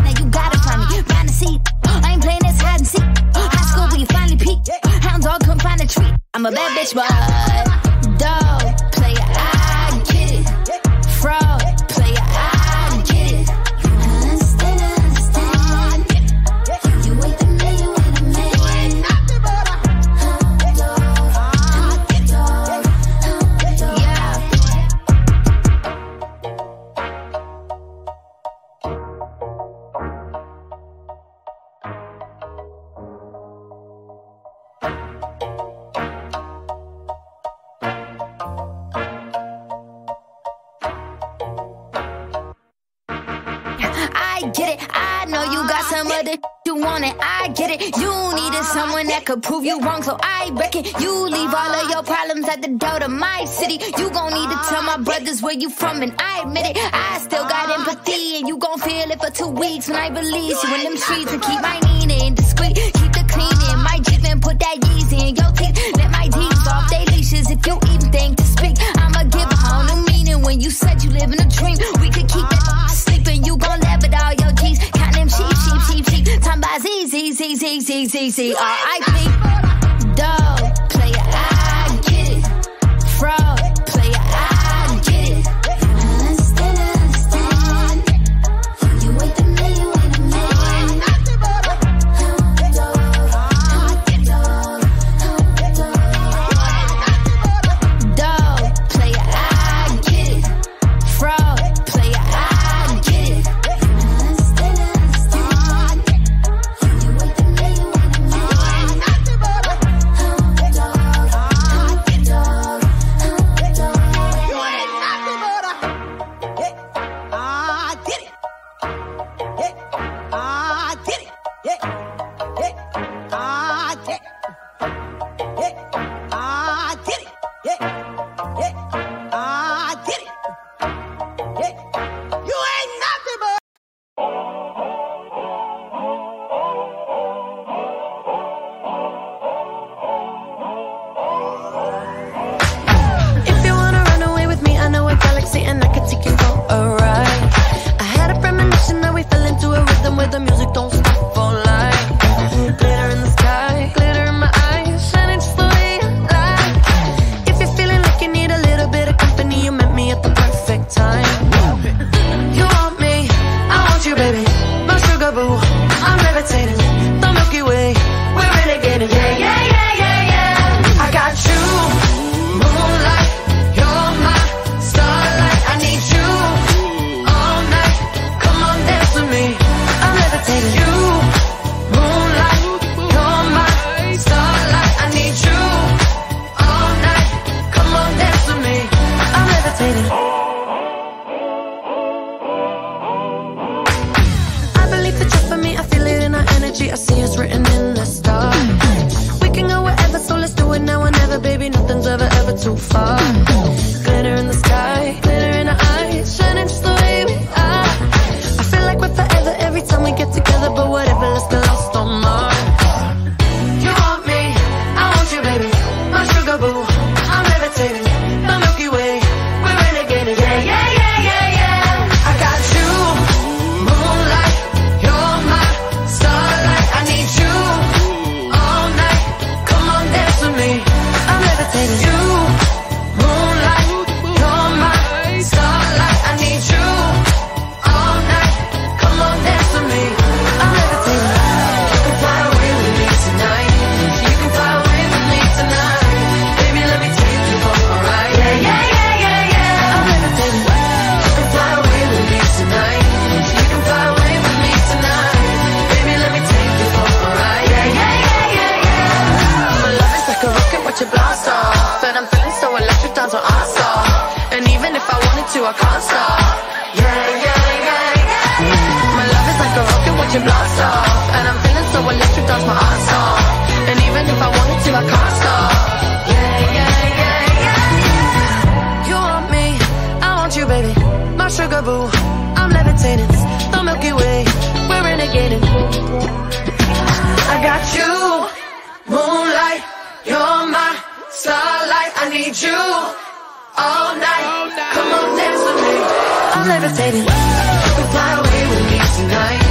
back, now you gotta find me. Find a seat. I ain't playing this hide and seek. High school, when you finally peek? Hound dog come find a treat. I'm a bad bitch, but dog. you want it, I get it. You needed someone that could prove you wrong, so I reckon you leave all of your problems at the door to my city. You gon' need to tell my brothers where you from, and I admit it. I still got empathy, and you gon' feel it for two weeks when I release you in them streets and keep my Nina in discreet. Keep the clean in my Jeep and put that Yeezy in your teeth. Let my deeds off they leashes if you even think to speak. I'ma give a whole new meaning when you said you live in a dream. Z Z Z Z Z R I P. Duh. baby, my sugar boo. I'm levitating. I see you Electric laugh if times I saw And even if I wanted to, I can't all night. Come on, dance with me. I'm levitating. You can fly away with me tonight.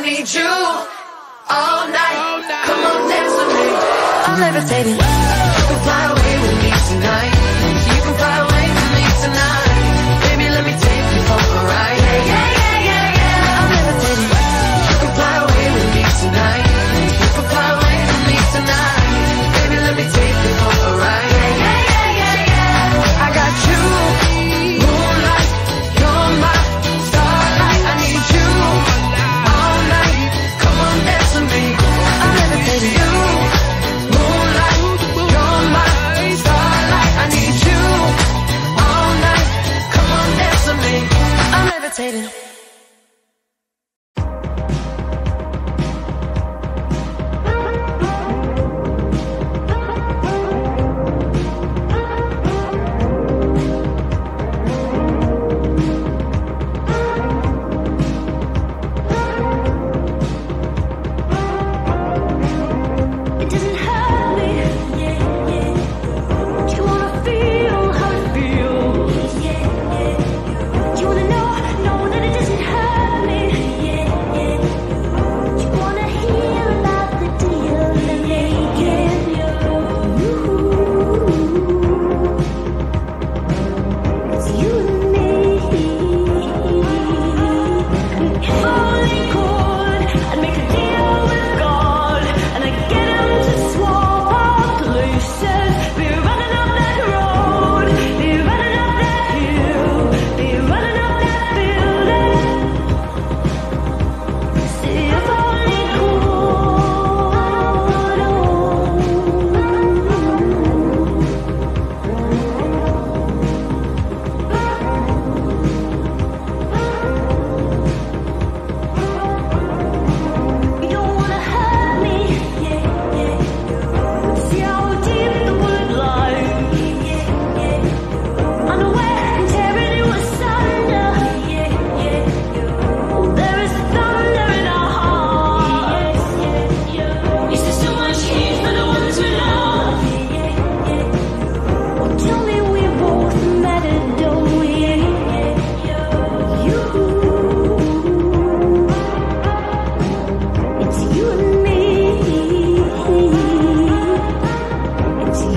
I need you all night. All night. Come on, dance with me. I'm levitating.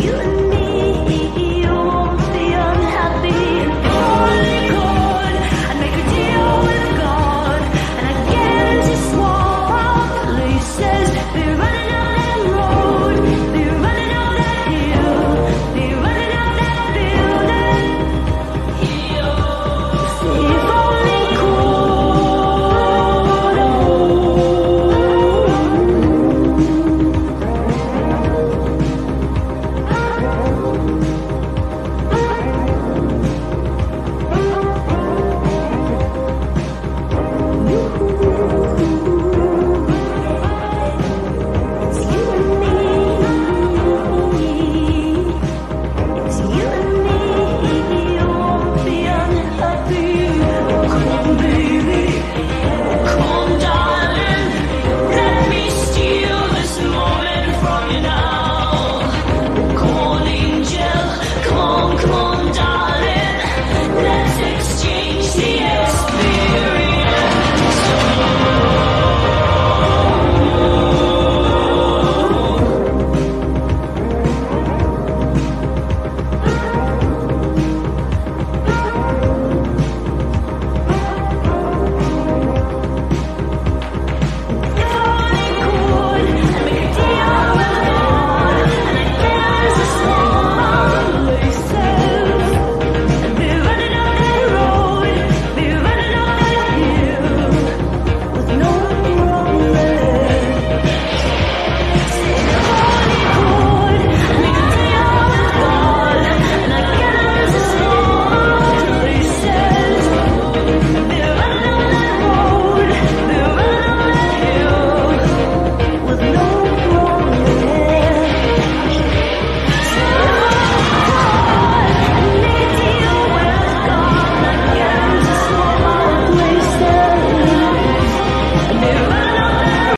You